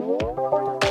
Música